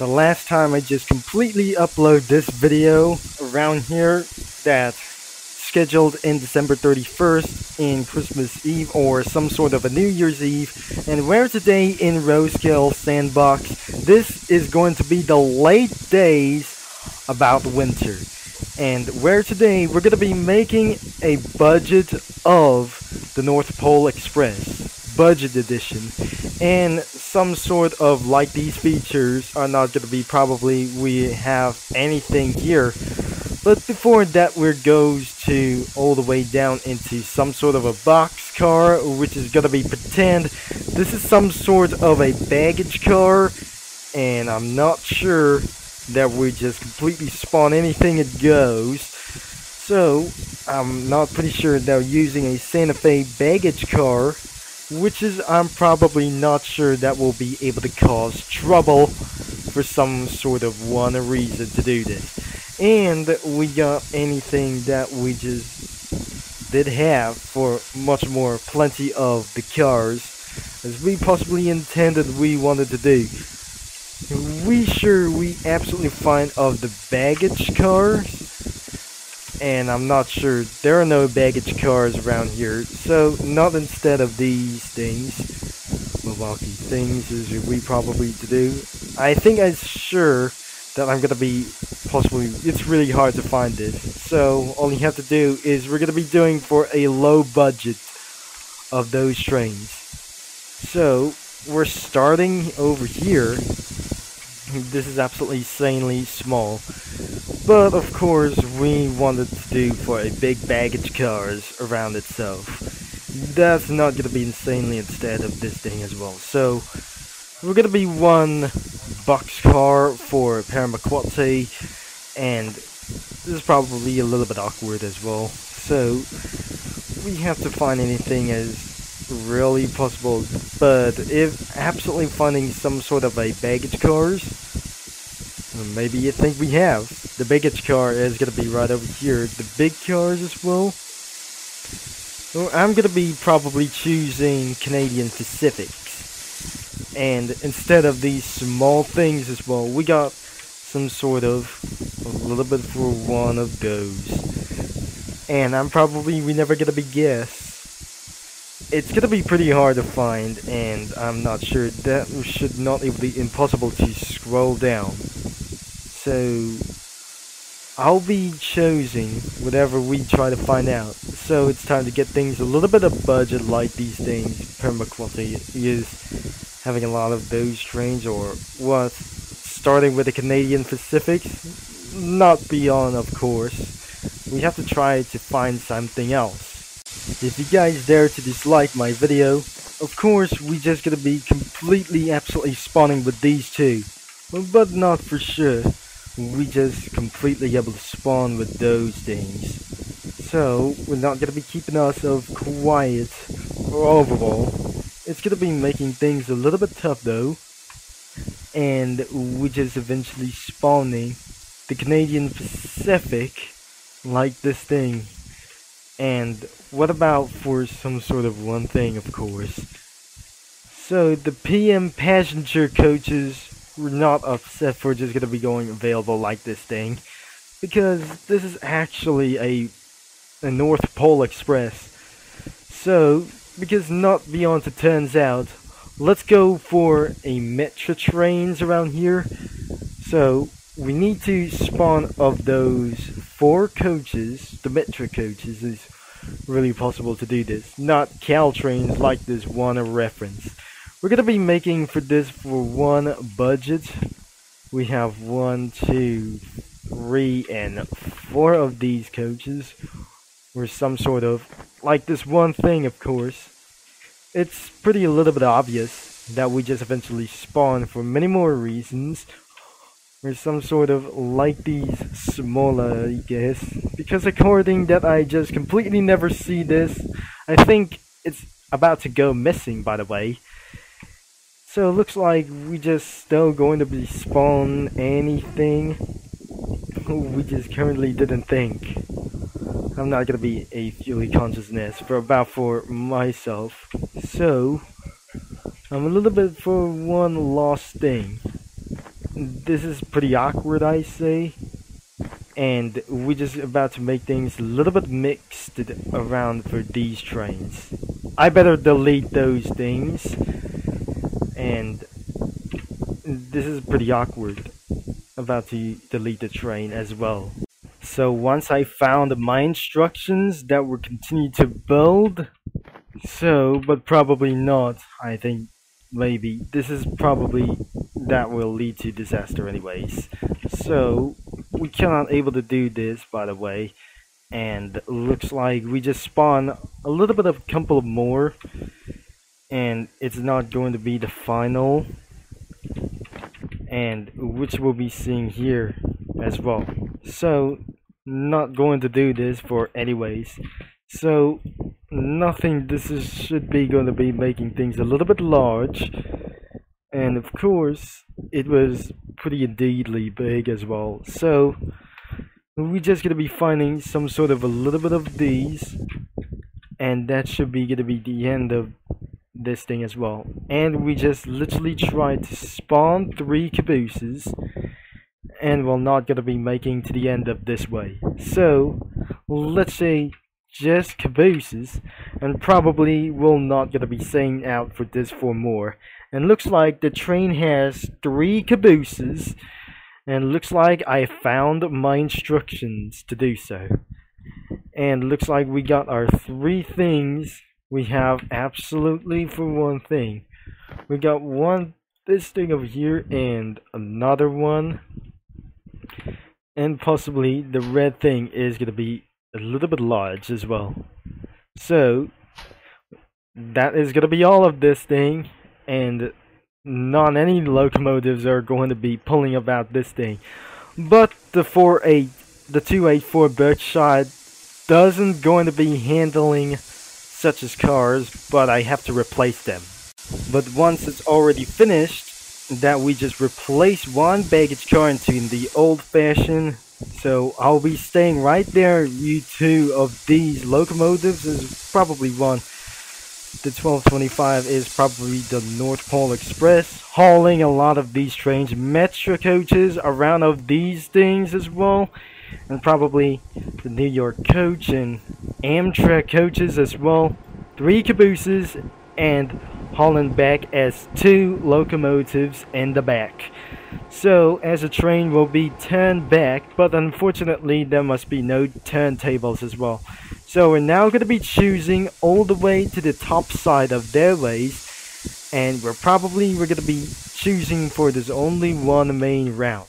the last time I just completely upload this video around here that's scheduled in December 31st in Christmas Eve or some sort of a New Year's Eve. And where today in RO-Scale Sandbox? This is going to be the late days about winter. And where today we're going to be making a budget of the North Pole Express budget edition. And some sort of like these features are not going to be probably we have anything here. But before that we goes to all the way down into some sort of a box car which is going to be pretend. This is some sort of a baggage car and I'm not sure that we just completely spawn anything it goes. So I'm not pretty sure they're using a Santa Fe baggage car which is I'm probably not sure that will be able to cause trouble for some sort of one reason to do this. And we got anything that we just did have for much more plenty of the cars as we possibly intended we wanted to do. We sure we absolutely find of the baggage cars and I'm not sure. There are no baggage cars around here so not instead of these things Milwaukee things as we probably do. I think I'm sure that I'm gonna be possibly it's really hard to find this. So all you have to do is we're gonna be doing for a low budget of those trains. So we're starting over here this is absolutely insanely small but of course, we wanted to do for a big baggage cars around itself. That's not gonna be insanely instead of this thing as well. So we're gonna be one box car for Pere Marquette, and this is probably a little bit awkward as well. So we have to find anything as really possible, but if absolutely finding some sort of a baggage cars, maybe you think we have. The baggage car is going to be right over here. The big cars as well. well I'm going to be probably choosing Canadian Pacifics. And instead of these small things as well, we got some sort of a little bit for one of those. And I'm probably we never gonna be guess. It's gonna be pretty hard to find, and I'm not sure that should not be impossible to scroll down. So I'll be choosing whatever we try to find out. So it's time to get things a little bit of budget like these things. Pere Marquette is having a lot of those trains or what? Starting with the Canadian Pacific, not beyond of course. We have to try to find something else. If you guys dare to dislike my video, of course we just gonna be completely absolutely spawning with these two. But not for sure we just completely able to spawn with those things. So, we're not gonna be keeping ourselves quiet overall. It's gonna be making things a little bit tough though. And we just eventually spawning the Canadian Pacific like this thing. And what about for some sort of one thing, of course? So, the PM passenger coaches not upset for just gonna be going available like this thing because this is actually a a North Pole Express. So because not beyond it turns out let's go for a metro trains around here. So we need to spawn of those four coaches the metro coaches is really possible to do this not Caltrains like this one a reference we're gonna be making for this for one budget. We have one, two, three, and four of these coaches. Or some sort of, like this one thing of course. It's pretty a little bit obvious that we just eventually spawn for many more reasons. Or some sort of like these smaller, I guess. Because according that I just completely never see this, I think it's about to go missing by the way. So it looks like we just still going to be spawn anything we just currently didn't think. I'm not gonna be a fury consciousness for about for myself. So I'm a little bit for one lost thing. this is pretty awkward, I say. And we're just about to make things a little bit mixed around for these trains. I better delete those things. And this is pretty awkward. About to delete the train as well. So once I found my instructions that will continue to build, so, but probably not, I think, maybe. This is probably, that will lead to disaster anyways. So, we cannot able to do this, by the way. And looks like we just spawn a little bit of a couple more. And it's not going to be the final. And which we'll be seeing here as well. So, not going to do this for anyways. So, nothing, this is, should be going to be making things a little bit large. And of course, it was pretty indeedly big as well. So, we're just going to be finding some sort of a little bit of these. And that should be going to be the end of this thing as well. And we just literally tried to spawn three cabooses and we're not going to be making to the end of this way. So, let's say just cabooses, and probably will not going to be staying out for this for more. And looks like the train has three cabooses, and looks like I found my instructions to do so. And looks like we got our three things we have absolutely for one thing. We got one this thing over here and another one and possibly the red thing is going to be a little bit large as well so that is going to be all of this thing and not any locomotives are going to be pulling about this thing but the 48 the 284 Berkshire doesn't going to be handling such as cars but I have to replace them. But once it's already finished that we just replace one baggage car into the old-fashioned so I'll be staying right there. You two of these locomotives is probably one. The 1225 is probably the North Pole Express hauling a lot of these trains metro coaches around of these things as well and probably the New York coach and Amtrak coaches as well three cabooses and hauling back as two locomotives in the back. So, as the train will be turned back, but unfortunately there must be no turntables as well. So we're now going to be choosing all the way to the top side of their ways, and we're probably we're going to be choosing for this only one main route.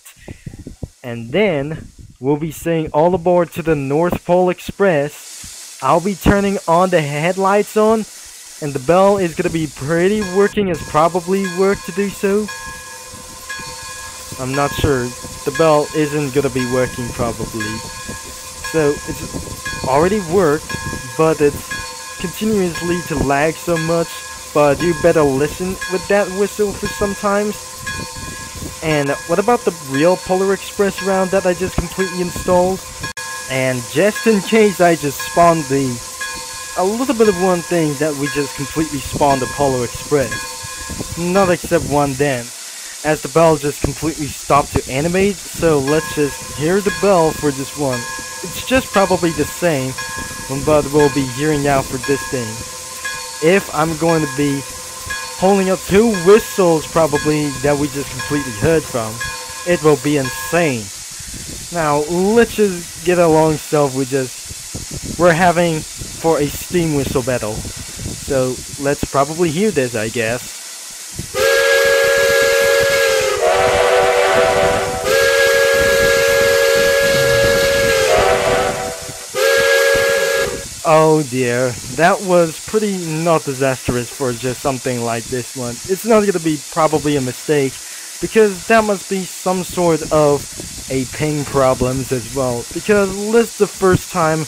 And then we'll be saying all aboard to the North Pole Express. I'll be turning on the headlights on and the bell is gonna be pretty working as probably work to do so. I'm not sure. The bell isn't gonna be working probably. So it's already worked, but it's continuously to lag so much. But you better listen with that whistle for sometimes. And what about the real Polar Express round that I just completely installed? And just in case I just spawned the a little bit of one thing that we just completely spawned the Polar Express. Not except one then, as the bell just completely stopped to animate, so let's just hear the bell for this one. It's just probably the same, but we'll be hearing out for this thing. If I'm going to be holding up two whistles probably that we just completely heard from, it will be insane. Now, let's just get along stuff we just... We're having for a steam whistle battle. So let's probably hear this, I guess. Oh dear, that was pretty not disastrous for just something like this one. It's not gonna be probably a mistake, because that must be some sort of a ping problems as well. Because this is the first time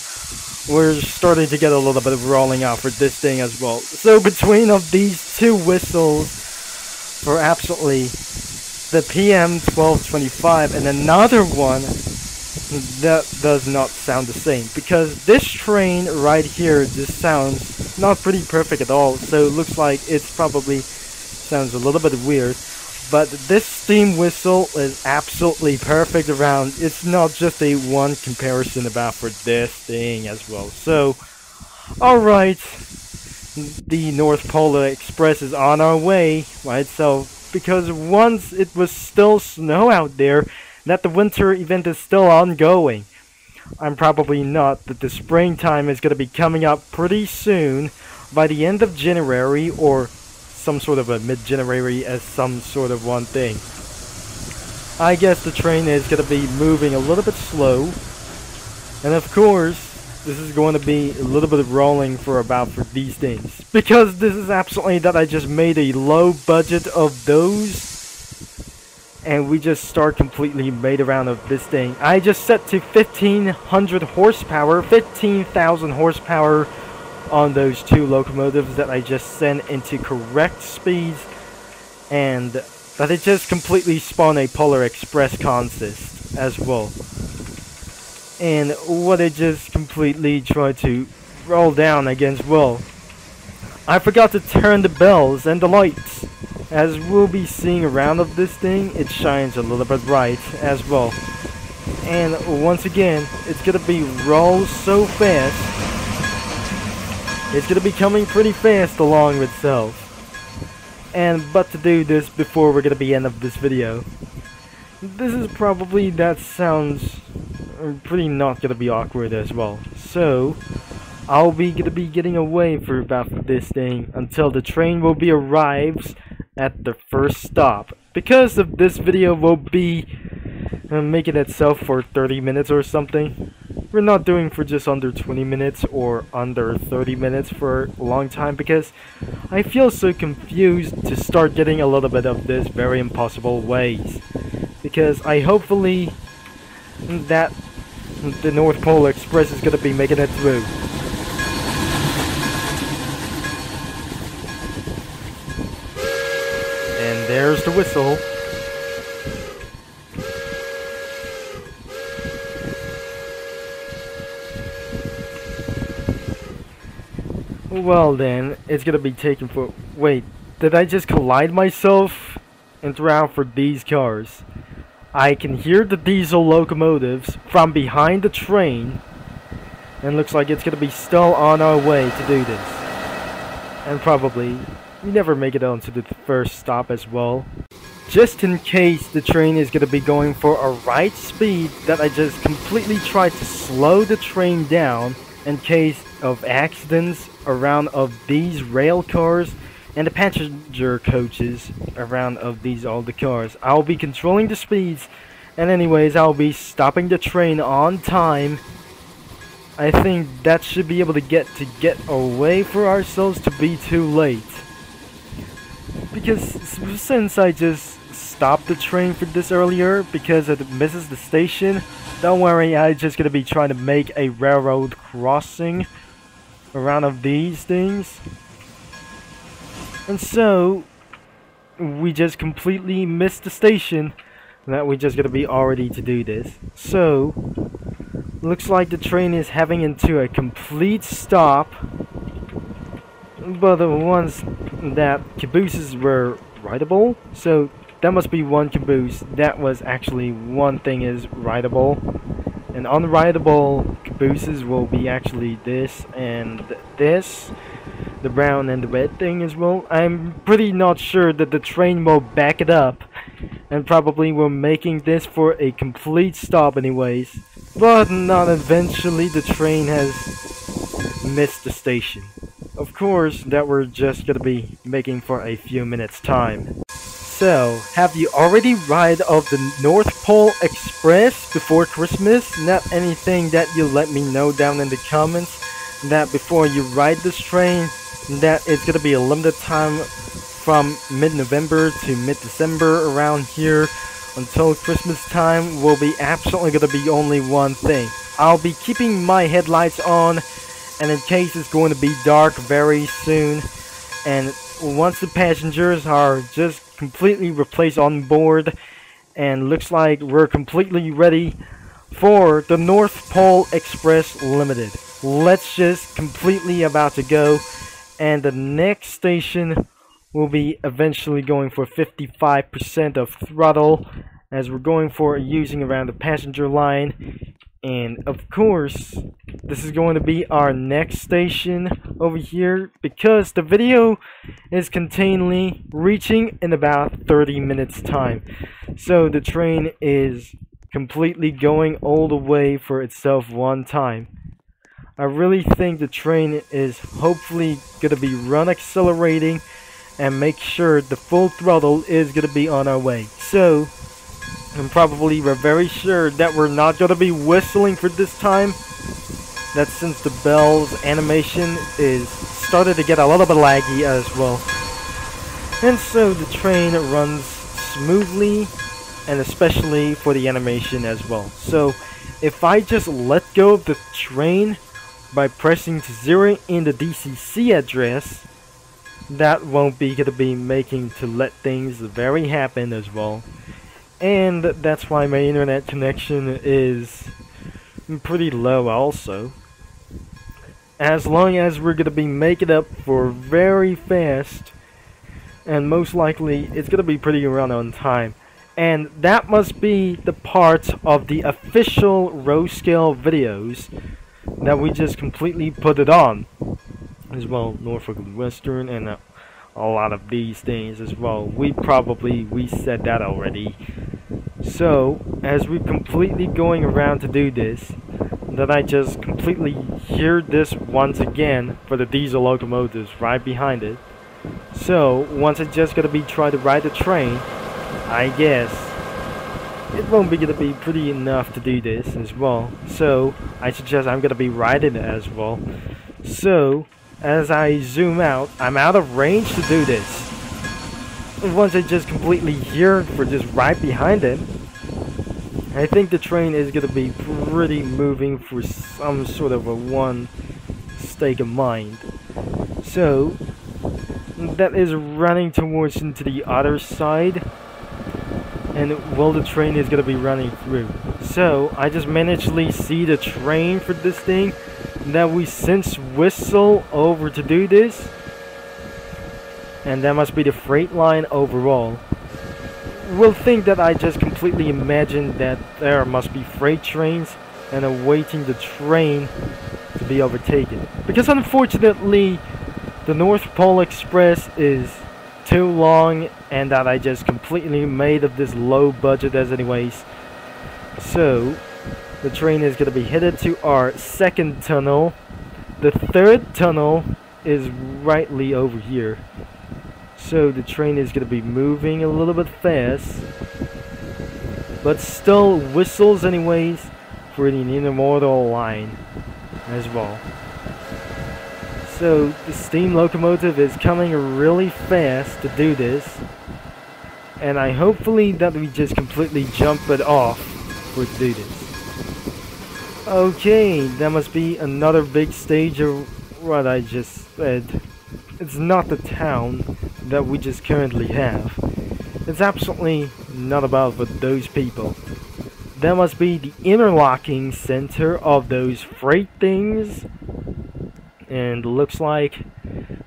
we're starting to get a little bit of rolling out for this thing as well. So between of these two whistles for absolutely the PM 1225 and another one that does not sound the same because this train right here just sounds not pretty perfect at all so it looks like it's probably sounds a little bit weird But this steam whistle is absolutely perfect around. It's not just a one comparison about for this thing as well. So, alright, the North Polar Express is on our way, right? So, because once it was still snow out there, that the winter event is still ongoing. I'm probably not, that the springtime is going to be coming up pretty soon, by the end of January, or some sort of a mid-January as some sort of one thing. I guess the train is going to be moving a little bit slow, and of course, this is going to be a little bit of rolling for about for these things. Because this is absolutely that I just made a low budget of those and we just start completely made around of this thing. I just set to 1500 horsepower, 15,000 horsepower on those two locomotives that I just sent into correct speeds and that it just completely spawned a Polar Express consist as well. And what it just completely tried to roll down against well. I forgot to turn the bells and the lights. As we'll be seeing around of this thing, it shines a little bit bright as well. And once again, it's gonna be roll so fast. It's gonna be coming pretty fast along itself. And but to do this before we're gonna be end of this video. This is probably that sounds uh, pretty not gonna be awkward as well. So I'll be gonna be getting away for about this thing until the train will be arrives at the first stop. Because of this video will be uh, making itself for 30 minutes or something. We're not doing for just under 20 minutes or under 30 minutes for a long time because I feel so confused to start getting a little bit of this very impossible ways. Because I hopefully that the North Pole Express is going to be making it through. There's the whistle. Well then, it's gonna be taken for- wait, did I just collide myself? And drown for these cars. I can hear the diesel locomotives from behind the train. And looks like it's gonna be still on our way to do this. And probably we never make it onto the first stop as well. Just in case the train is going to be going for a right speed that I just completely tried to slow the train down in case of accidents around of these rail cars and the passenger coaches around of these all the cars. I'll be controlling the speeds and anyways I'll be stopping the train on time. I think that should be able to get to get away for ourselves to be too late because since I just stopped the train for this earlier because it misses the station, don't worry, I'm just gonna be trying to make a railroad crossing around of these things. And so, we just completely missed the station that we're just gonna be already to do this. So, looks like the train is having into a complete stop but the ones that cabooses were rideable, so that must be one caboose that was actually one thing is rideable. And unrideable cabooses will be actually this and this, the brown and the red thing as well. I'm pretty not sure that the train will back it up, and probably we're making this for a complete stop anyways. But not eventually the train has missed the station of course, that we're just gonna be making for a few minutes time. So, have you already ride of the North Pole Express before Christmas? Not anything that you let me know down in the comments that before you ride this train that it's gonna be a limited time from mid-November to mid-December around here until Christmas time will be absolutely gonna be only one thing. I'll be keeping my headlights on and in case it's going to be dark very soon and once the passengers are just completely replaced on board and looks like we're completely ready for the North Pole Express Limited. Let's just completely about to go and the next station will be eventually going for 55% of throttle as we're going for using around the passenger line and of course this is going to be our next station over here because the video is continually reaching in about 30 minutes time. So the train is completely going all the way for itself one time. I really think the train is hopefully gonna be run accelerating and make sure the full throttle is gonna be on our way. So and probably we're very sure that we're not going to be whistling for this time. That since the bell's animation is started to get a little bit laggy as well. And so the train runs smoothly and especially for the animation as well. So if I just let go of the train by pressing to zero in the DCC address, that won't be going to be making to let things very happen as well and that's why my internet connection is pretty low also. As long as we're going to be making up for very fast, and most likely it's going to be pretty around on time. And that must be the part of the official RO-Scale videos that we just completely put it on. As well, Norfolk and Western and uh, a lot of these things as well. We probably, we said that already. So, as we're completely going around to do this, then I just completely hear this once again for the diesel locomotives right behind it. So, once it's just gonna be trying to ride the train, I guess it won't be gonna be pretty enough to do this as well. So, I suggest I'm gonna be riding it as well. So, as I zoom out, I'm out of range to do this. Once I just completely here for just right behind it, I think the train is going to be pretty moving for some sort of a one stake of mind. So, that is running towards into the other side and well the train is going to be running through. So, I just managed to see the train for this thing that we since whistle over to do this. And that must be the freight line overall. Will think that I just completely imagined that there must be freight trains and awaiting the train to be overtaken. Because unfortunately, the North Pole Express is too long and that I just completely made of this low budget as anyways. So, the train is going to be headed to our second tunnel. The third tunnel is rightly over here. So the train is going to be moving a little bit fast. But still whistles anyways for the intermodal line as well. So the steam locomotive is coming really fast to do this. And I hopefully that we just completely jump it off for to do this. Okay, that must be another big stage of what I just said. It's not the town that we just currently have. It's absolutely not about but those people. That must be the interlocking center of those freight things. And looks like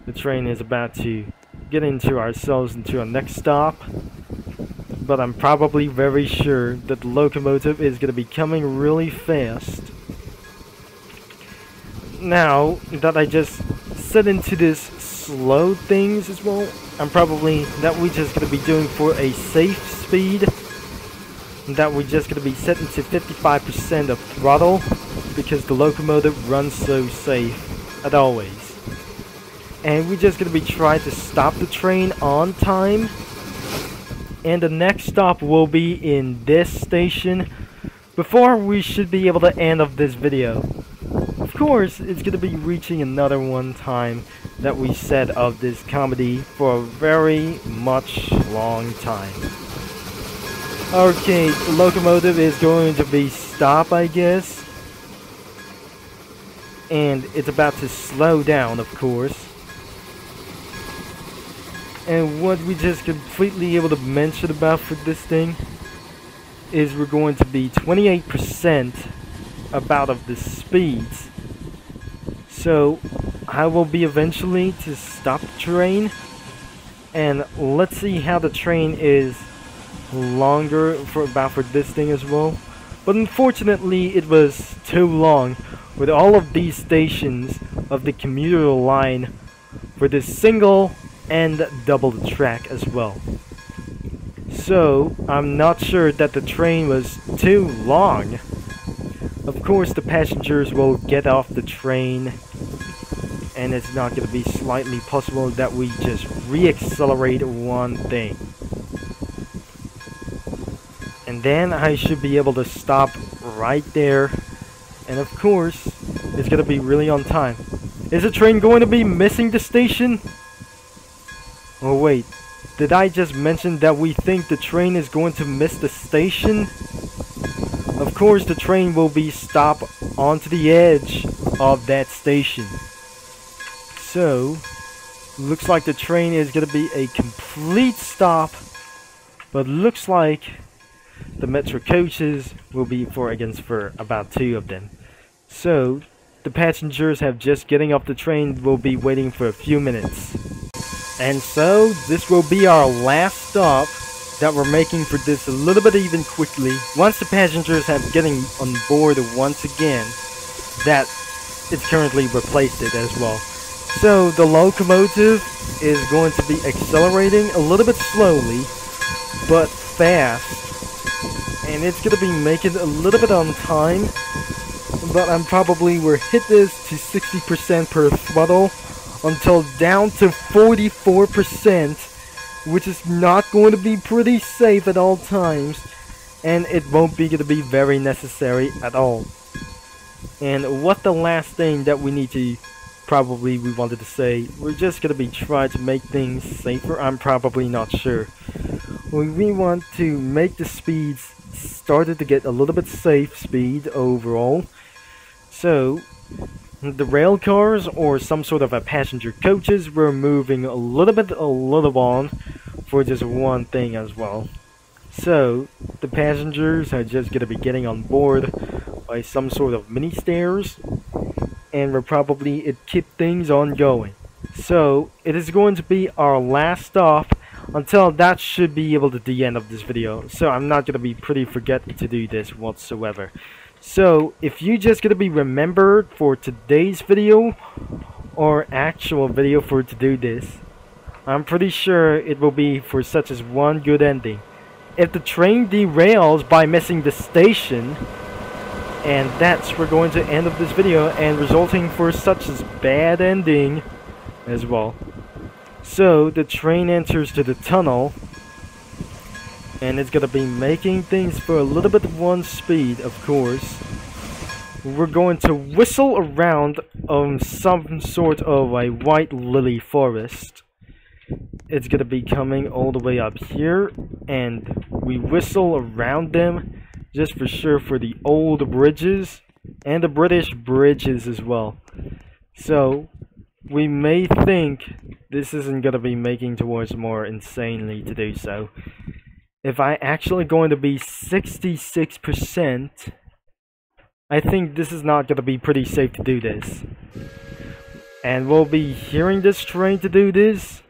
the train is about to get into ourselves into our next stop but I'm probably very sure that the locomotive is going to be coming really fast. Now that I just set into this slow things as well, I'm probably that we're just going to be doing for a safe speed. That we're just going to be setting to 55% of throttle because the locomotive runs so safe at always. And we're just going to be trying to stop the train on time and the next stop will be in this station before we should be able to end of this video. Of course, it's going to be reaching another one time that we said of this comedy for a very much long time. Okay, locomotive is going to be stop, I guess. And it's about to slow down, of course. And what we just completely able to mention about for this thing is we're going to be 28% about of the speeds. So I will be eventually to stop the train and let's see how the train is longer for about for this thing as well. But unfortunately, it was too long with all of these stations of the commuter line for this single and double track as well. So, I'm not sure that the train was too long. Of course, the passengers will get off the train and it's not going to be slightly possible that we just re-accelerate one thing. And then I should be able to stop right there. And of course, it's going to be really on time. Is the train going to be missing the station? Oh wait, did I just mention that we think the train is going to miss the station? Of course the train will be stopped onto the edge of that station. So, looks like the train is going to be a complete stop. But looks like the metro coaches will be for against for about two of them. So, the passengers have just getting off the train will be waiting for a few minutes. And so, this will be our last stop that we're making for this a little bit even quickly. Once the passengers have getting on board once again, that it's currently replaced it as well. So the locomotive is going to be accelerating a little bit slowly, but fast. And it's going to be making a little bit on time, but I'm probably will hit this to 60% per throttle until down to 44%, which is not going to be pretty safe at all times, and it won't be going to be very necessary at all. And what the last thing that we need to probably we wanted to say, we're just to be trying to make things safer, I'm probably not sure. We, want to make the speeds started to get a little bit safe speed overall. So, the rail cars or some sort of a passenger coaches were moving a little bit a little on for just one thing as well. So, the passengers are just to be getting on board by some sort of mini stairs and we're probably it keep things on going. So, it is going to be our last stop until that should be able to the end of this video. So, I'm not going to be pretty forget to do this whatsoever. So, if you just gonna be remembered for today's video or actual video for to do this, I'm pretty sure it will be for such as one good ending. If the train derails by missing the station, and that's we're going to end of this video and resulting for such as bad ending as well. So the train enters to the tunnel and it's gonna be making things for a little bit one speed of course we're going to whistle around um some sort of a white lily forest it's gonna be coming all the way up here and we whistle around them just for sure for the old bridges and the British bridges as well so we may think this isn't gonna be making towards more insanely to do so if I actually going to be 66%, I think this is not going to be pretty safe to do this. And we'll be hearing this train to do this,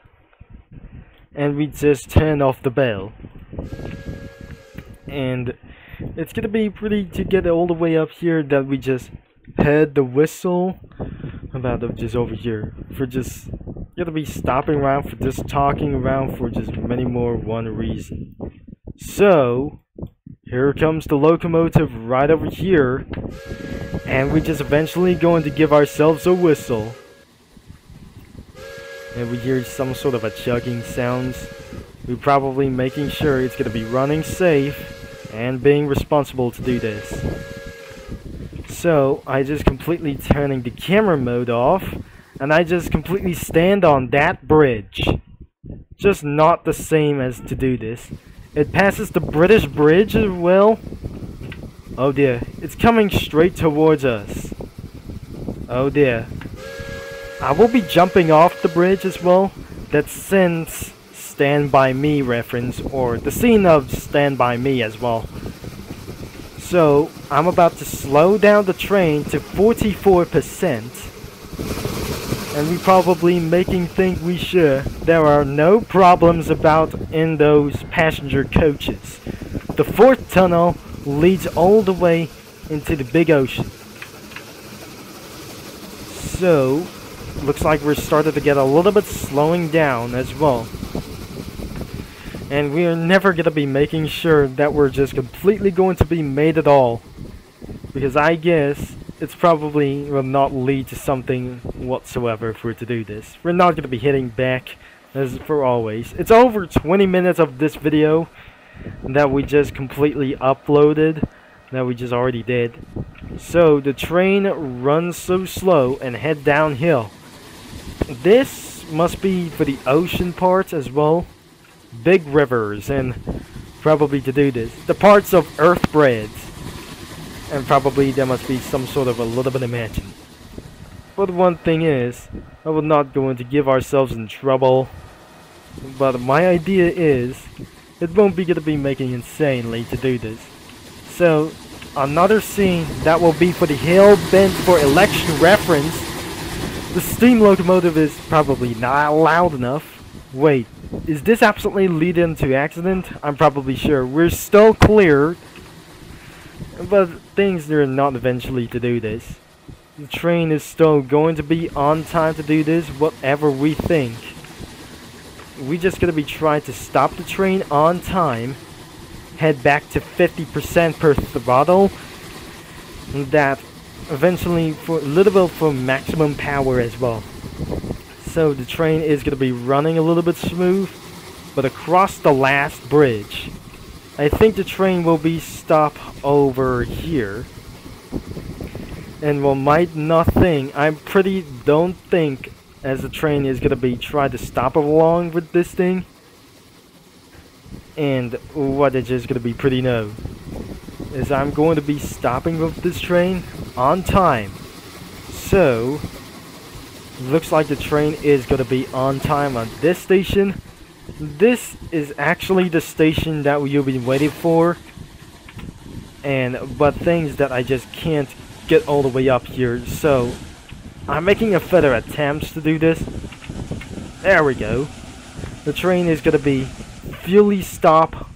and we just turn off the bell. And it's to be pretty to get all the way up here that we just head the whistle about of just over here for just gonna be stopping around for just talking around for just many more one reason so, here comes the locomotive right over here. And we just eventually going to give ourselves a whistle. And we hear some sort of a chugging sounds. We're probably making sure it's to be running safe and being responsible to do this. So, I just completely turning the camera mode off. And I just completely stand on that bridge. Just not the same as to do this. It passes the British Bridge as well. Oh dear, it's coming straight towards us. Oh dear. I will be jumping off the bridge as well. That since Stand By Me reference, or the scene of Stand By Me as well. So, I'm about to slow down the train to 44%. and we probably making think we should. There are no problems about in those passenger coaches. The fourth tunnel leads all the way into the big ocean. So, looks like we're starting to get a little bit slowing down as well. And we are never going to be making sure that we're just completely going to be made at all. Because I guess it's probably will not lead to something whatsoever for to do this. We're not going to be hitting back as for always. It's over 20 minutes of this video that we just completely uploaded that we just already did. So the train runs so slow and head downhill. This must be for the ocean parts as well. Big rivers and probably to do this. The parts of Earthbreads. And probably there must be some sort of a little bit of magic. But one thing is, I will not going to give ourselves in trouble. But my idea is, it won't be going to be making insanely to do this. So, another scene that will be for the Hell Bent for Election reference. The steam locomotive is probably not loud enough. Wait, is this absolutely leading to accident? I'm probably sure. We're still clear but things are not eventually to do this. The train is still going to be on time to do this, whatever we think. We just gonna be trying to stop the train on time, head back to 50% per throttle, that eventually for a little bit for maximum power as well. So the train is gonna be running a little bit smooth, but across the last bridge, I think the train will be stop over here. And well, might nothing. I'm pretty don't think as the train is gonna be trying to stop along with this thing. And what is just gonna be pretty no. Is I'm going to be stopping with this train on time. So looks like the train is gonna be on time on this station this is actually the station that you've been waiting for. And, but things that I just can't get all the way up here. So, I'm making a further attempts to do this. There we go. The train is gonna be fully stop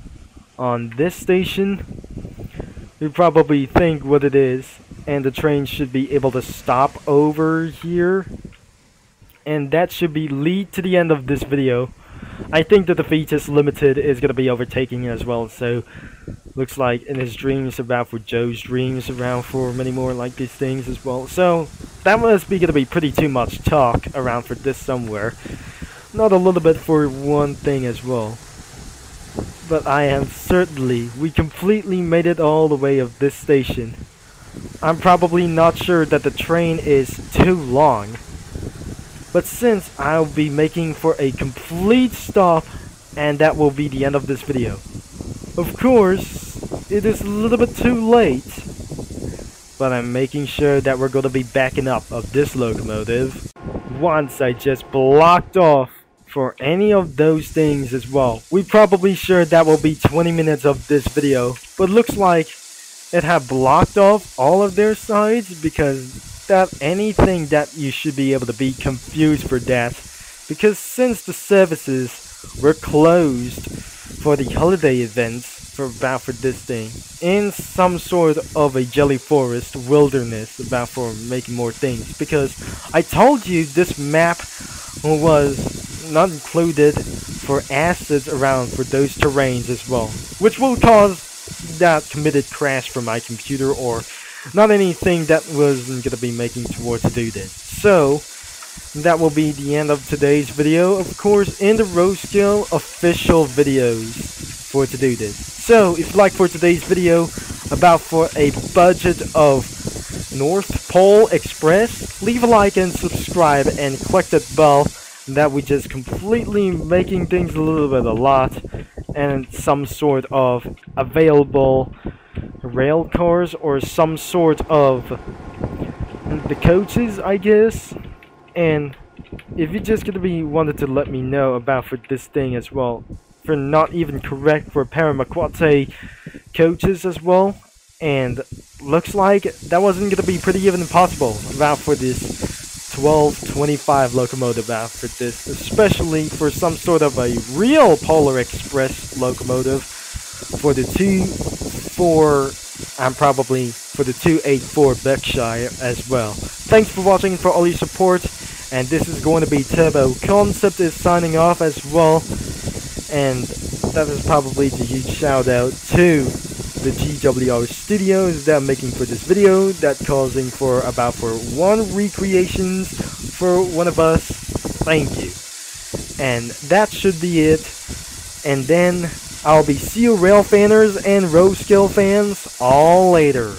on this station. You probably think what it is. And the train should be able to stop over here. And that should be lead to the end of this video. I think that the Fetus Limited is going to be overtaking as well, so looks like in his dreams about for Joe's dreams around for many more like these things as well. So that must be going to be pretty too much talk around for this somewhere. Not a little bit for one thing as well. But I am certainly, we completely made it all the way of this station. I'm probably not sure that the train is too long. But since I'll be making for a complete stop, and that will be the end of this video. Of course, it is a little bit too late, but I'm making sure that we're going to be backing up of this locomotive once I just blocked off for any of those things as well. We probably sure that will be 20 minutes of this video, but looks like it have blocked off all of their sides because that anything that you should be able to be confused for that because since the services were closed for the holiday events for about for this thing in some sort of a jelly forest wilderness about for making more things because I told you this map was not included for acids around for those terrains as well which will cause that committed crash for my computer or not anything that wasn't going to be making towards to do this. So, that will be the end of today's video. Of course, in the RO-Scale official videos for to do this. So, if you like for today's video about for a budget of North Pole Express, leave a like and subscribe and click that bell that we just completely making things a little bit a lot and some sort of available rail cars or some sort of the coaches, I guess. And if you're just gonna be wanted to let me know about for this thing as well, for not even correct for Pere Marquette coaches as well, and looks like that wasn't gonna be pretty even possible about for this 1225 locomotive out for this, especially for some sort of a real Polar Express locomotive for the 24 and probably for the 284 Berkshire as well. Thanks for watching for all your support and this is going to be Turboconcept is signing off as well. And that is probably the huge shout out to the GWR studios that are making for this video that causing for about for one recreations for one of us. Thank you. And that should be it. And then I'll be Seal Rail fanners and RO-Scale fans all later